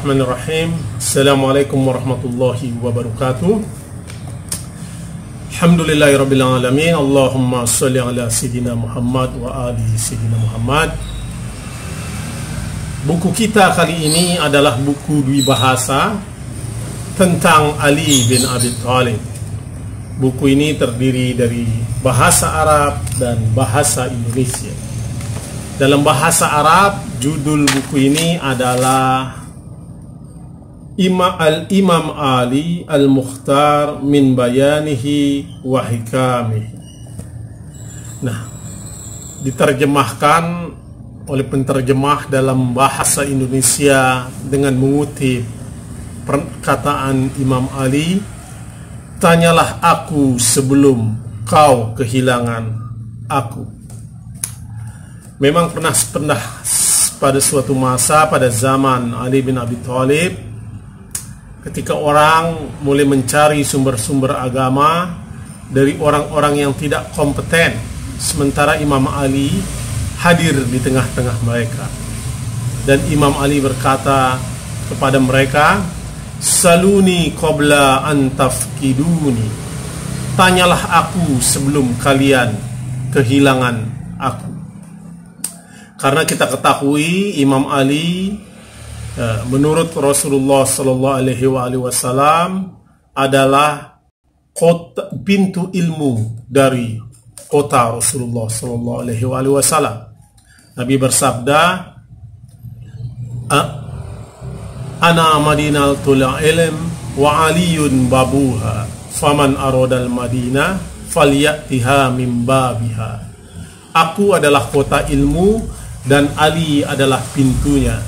Bismillahirrahmanirrahim. Assalamualaikum warahmatullahi wabarakatuh. Alhamdulillahirrabbilalamin Allahumma salli ala Sayyidina Muhammad wa ali Sayyidina Muhammad. Buku kita kali ini adalah buku dwi bahasa Tentang Ali bin Abi Thalib. Buku ini terdiri dari bahasa Arab dan bahasa Indonesia. Dalam bahasa Arab Judul buku ini adalah Ima al-Imam Ali al-Mukhtar min bayanihi wa hikamihi. Nah, diterjemahkan oleh penterjemah dalam bahasa Indonesia dengan mengutip perkataan Imam Ali, "Tanyalah aku sebelum kau kehilangan aku." Memang pernah pernah pada suatu masa pada zaman Ali bin Abi Thalib ketika orang mulai mencari sumber-sumber agama dari orang-orang yang tidak kompeten sementara Imam Ali hadir di tengah-tengah mereka. Dan Imam Ali berkata kepada mereka saluni qabla antafkiduni tanyalah aku sebelum kalian kehilangan aku. Karena kita ketahui Imam Ali menurut Rasulullah Sallallahu Alaihi Wasallam adalah kota, pintu ilmu dari kota Rasulullah Sallallahu Alaihi Wasallam. Nabi bersabda, "Ana Madinal tula ilm wa aliyun babuha, faman arodal Madinah falyatiha min babiha." Aku adalah kota ilmu dan Ali adalah pintunya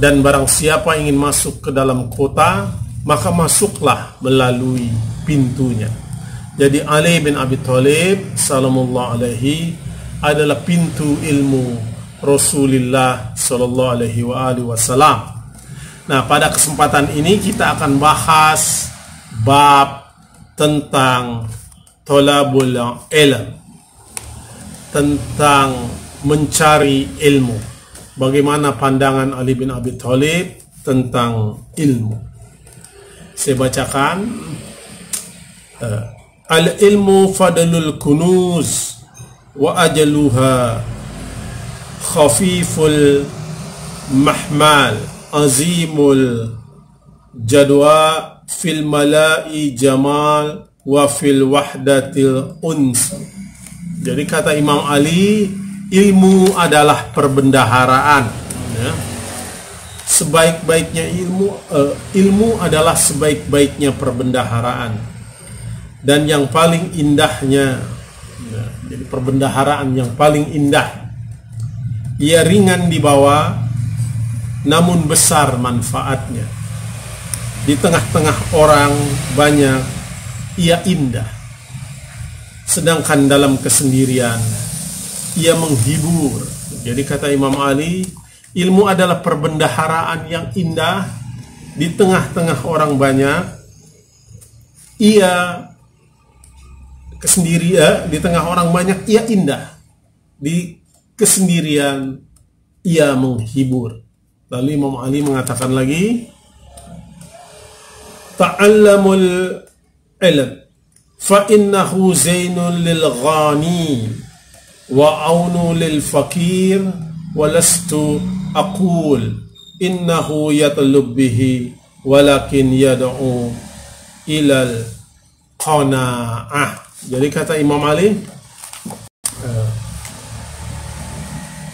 dan barang siapa ingin masuk ke dalam kota maka masuklah melalui pintunya. Jadi Ali bin Abi Thalib sallallahu alaihi adalah pintu ilmu Rasulullah sallallahu alaihi wa alihi wasallam. Nah pada kesempatan ini kita akan bahas bab tentang tolabul ilm. Tentang mencari ilmu bagaimana pandangan Ali bin Abi Thalib tentang ilmu. Saya bacakan uh, Al-ilmu fadlul kunuz wa ajaluha khafiful mahmal azimul jadwa fil mala'i jamal wa fil wahdatil uns. Jadi kata Imam Ali ilmu adalah perbendaharaan. Ya. sebaik-baiknya ilmu uh, ilmu adalah sebaik-baiknya perbendaharaan. Dan yang paling indahnya ya, jadi perbendaharaan yang paling indah. Ia ringan dibawa namun besar manfaatnya. Di tengah-tengah orang banyak ia indah. Sedangkan dalam kesendirian ia menghibur. Jadi kata Imam Ali, ilmu adalah perbendaharaan yang indah di tengah-tengah orang banyak. Ia kesendirian di tengah orang banyak ia indah. Di kesendirian ia menghibur. Lalu Imam Ali mengatakan lagi, Ta'allamul ilm fa innahu zainun lil وأون للفقير ولست أقول إنه يطلب به ولكن يدعو إلى القناعة jadi kata Imam Ali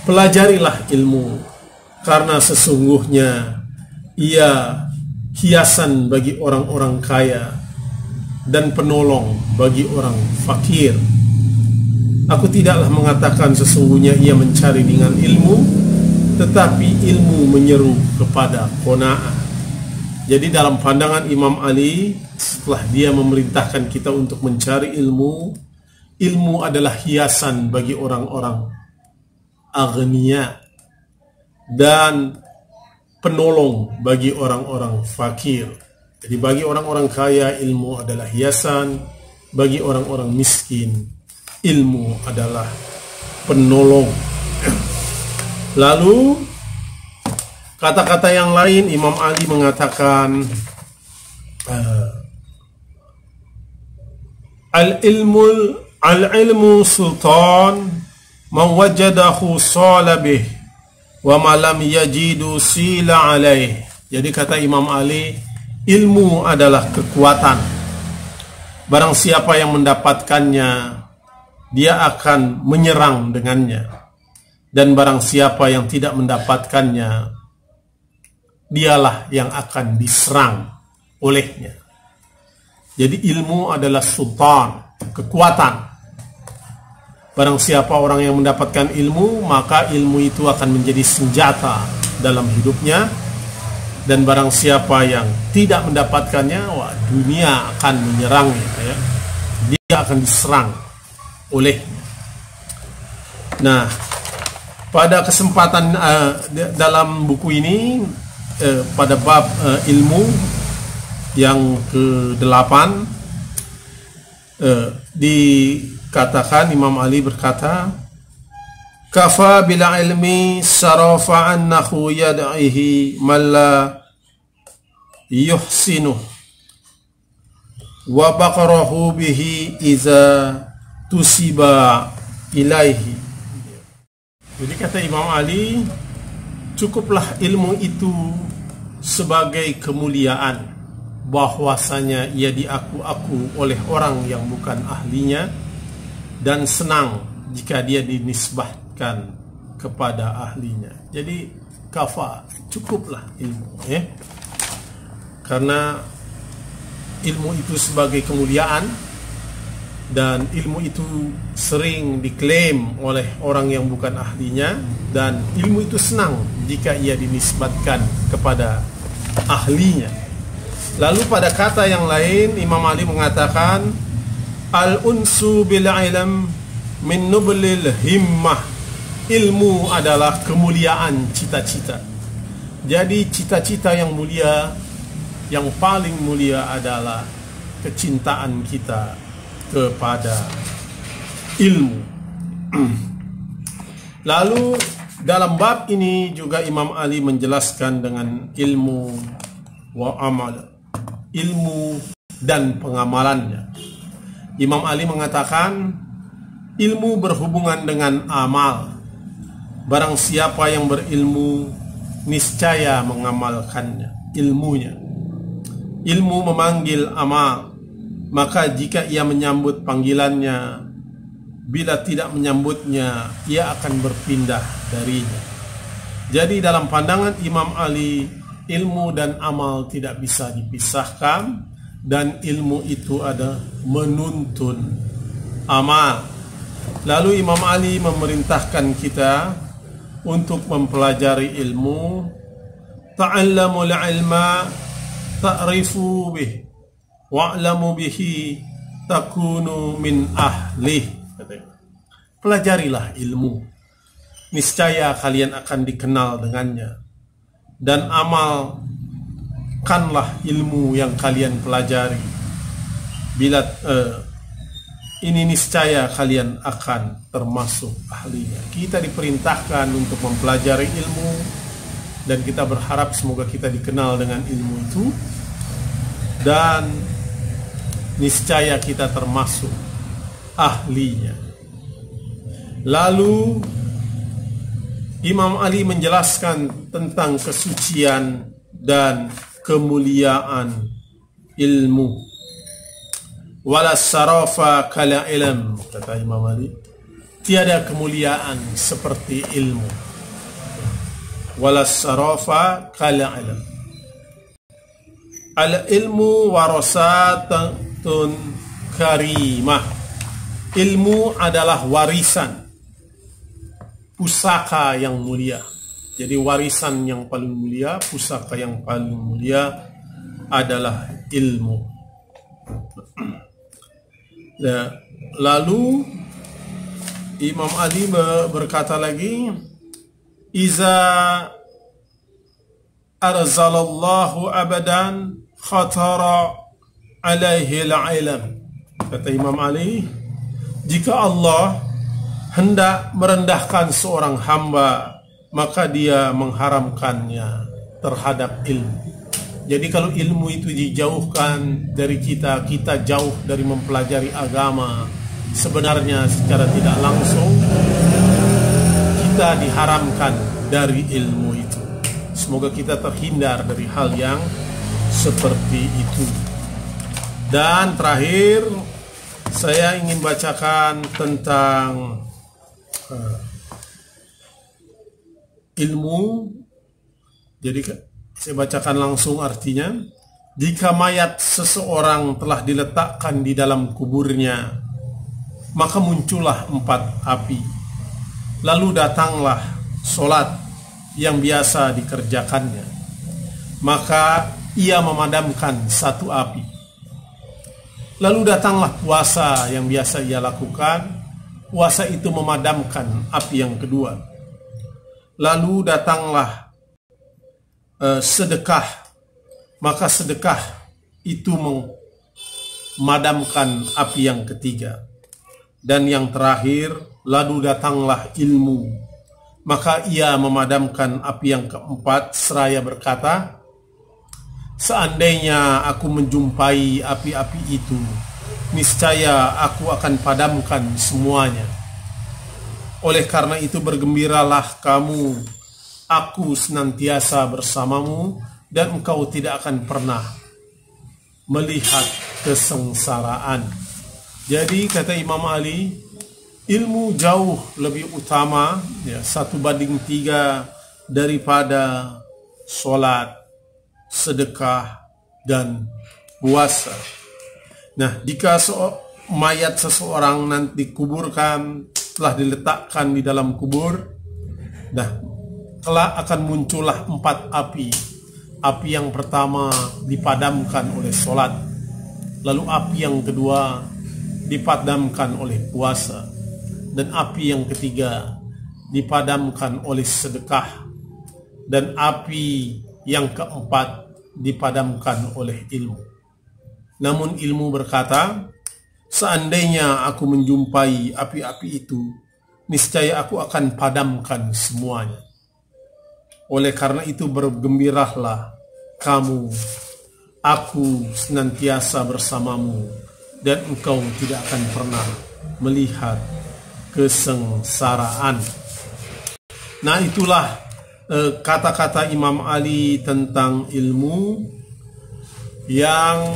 pelajarilah ilmu karena sesungguhnya ia hiasan bagi orang-orang kaya dan penolong bagi orang fakir Aku tidaklah mengatakan sesungguhnya ia mencari dengan ilmu Tetapi ilmu menyeru kepada kona'ah. Jadi dalam pandangan Imam Ali Setelah dia memerintahkan kita untuk mencari ilmu Ilmu adalah hiasan bagi orang-orang agnia Dan penolong bagi orang-orang fakir. Jadi bagi orang-orang kaya ilmu adalah hiasan Bagi orang-orang miskin ilmu adalah penolong. Lalu Kata-kata yang lain Imam Ali mengatakan uh, al-ilmu al-ilmu sultan man wajadahu salabih wa ma lam yajidu sila alaih. Jadi kata Imam Ali, ilmu adalah kekuatan. Barang siapa yang mendapatkannya, dia akan menyerang dengannya. Dan barang siapa yang tidak mendapatkannya, dialah yang akan diserang olehnya. Jadi ilmu adalah sultan, kekuatan. Barang siapa orang yang mendapatkan ilmu, maka ilmu itu akan menjadi senjata dalam hidupnya. Dan barang siapa yang tidak mendapatkannya, wah, dunia akan menyerangnya. Ya. Dia akan diserang olehnya. Nah, pada kesempatan uh, dalam buku ini, uh, pada bab uh, ilmu yang ke-8 eh, dikatakan Imam Ali berkata kafa bila ilmi sarafa annahu yad'ihi man la yuhsinu wa baqarahu bihi iza tusiba ilaihi jadi kata Imam Ali cukuplah ilmu itu sebagai kemuliaan bahwasanya ia diaku-aku oleh orang yang bukan ahlinya dan senang jika dia dinisbahkan kepada ahlinya. Jadi kafa cukuplah ilmu ya. Karena ilmu itu sebagai kemuliaan dan ilmu itu sering diklaim oleh orang yang bukan ahlinya dan ilmu itu senang jika ia dinisbatkan kepada ahlinya. Lalu pada kata yang lain Imam Ali mengatakan al-unsu bil ilm min nublil himmah. Ilmu adalah kemuliaan cita-cita. Jadi cita-cita yang mulia yang paling mulia adalah kecintaan kita kepada ilmu. Lalu dalam bab ini juga Imam Ali menjelaskan dengan ilmu wa amal ilmu dan pengamalannya. Imam Ali mengatakan ilmu berhubungan dengan amal. Barang siapa yang berilmu niscaya mengamalkannya, ilmunya. Ilmu memanggil amal. Maka jika ia menyambut panggilannya, bila tidak menyambutnya, ia akan berpindah darinya. Jadi dalam pandangan Imam Ali, ilmu dan amal tidak bisa dipisahkan dan ilmu itu ada menuntun amal. Lalu Imam Ali memerintahkan kita untuk mempelajari ilmu. Ta'allamul ilma ta'rifu bih wa'lamu bihi takunu min ahli. Pelajarilah ilmu. Niscaya kalian akan dikenal dengannya. Dan amalkanlah ilmu yang kalian pelajari. Bila uh, ini niscaya kalian akan termasuk ahlinya. Kita diperintahkan untuk mempelajari ilmu. Dan kita berharap semoga kita dikenal dengan ilmu itu. Dan niscaya kita termasuk ahlinya lalu Imam Ali menjelaskan tentang kesucian dan kemuliaan ilmu. Wala sarafa kala ilm kata Imam Ali. Tiada kemuliaan seperti ilmu. Wala sarafa kala ilm. Al ilmu warasatun karimah. Ilmu adalah warisan pusaka yang mulia. Jadi warisan yang paling mulia, pusaka yang paling mulia adalah ilmu. Nah, lalu Imam Ali berkata lagi, "Iza arzalallahu abadan khatara alaihi al-ilm." Kata Imam Ali, jika Allah hendak merendahkan seorang hamba, maka dia mengharamkannya terhadap ilmu. Jadi kalau ilmu itu dijauhkan dari kita, kita jauh dari mempelajari agama sebenarnya secara tidak langsung kita diharamkan dari ilmu itu. Semoga kita terhindar dari hal yang seperti itu. Dan terakhir saya ingin bacakan tentang uh, ilmu. Jadi saya bacakan langsung artinya. Jika mayat seseorang telah diletakkan di dalam kuburnya, maka muncullah empat api. Lalu datanglah solat yang biasa dikerjakannya. Maka ia memadamkan satu api. Lalu datanglah puasa yang biasa ia lakukan. Puasa itu memadamkan api yang kedua. Lalu datanglah uh, sedekah, maka sedekah itu memadamkan api yang ketiga. Dan yang terakhir, lalu datanglah ilmu, maka ia memadamkan api yang keempat seraya berkata, Seandainya aku menjumpai api-api itu, niscaya aku akan padamkan semuanya. Oleh karena itu bergembiralah kamu, aku senantiasa bersamamu dan engkau tidak akan pernah melihat kesengsaraan. Jadi kata Imam Ali, ilmu jauh lebih utama, ya, satu banding tiga daripada sholat, sedekah, dan puasa. Nah, jika mayat seseorang nanti kuburkan telah diletakkan di dalam kubur, nah kelak akan muncullah empat api. Api yang pertama dipadamkan oleh solat, lalu api yang kedua dipadamkan oleh puasa, dan api yang ketiga dipadamkan oleh sedekah, dan api yang keempat dipadamkan oleh ilmu. Namun ilmu berkata, Seandainya aku menjumpai api-api itu, niscaya aku akan padamkan semuanya. Oleh karena itu bergembiralah kamu, aku senantiasa bersamamu, dan engkau tidak akan pernah melihat kesengsaraan. Nah itulah kata-kata eh, Imam Ali tentang ilmu yang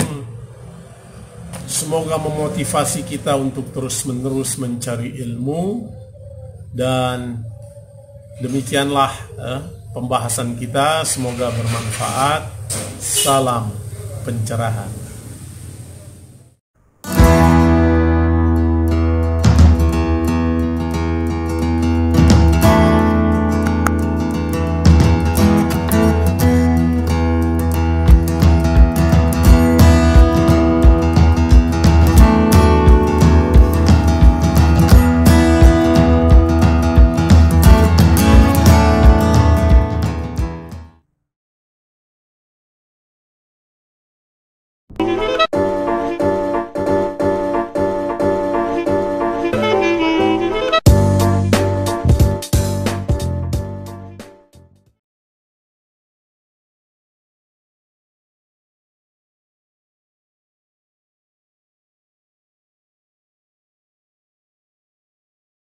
Semoga memotivasi kita untuk terus-menerus mencari ilmu dan demikianlah eh, pembahasan kita. Semoga bermanfaat. Salam pencerahan.